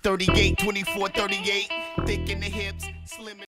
38, 24, 38, thick in the hips, slim.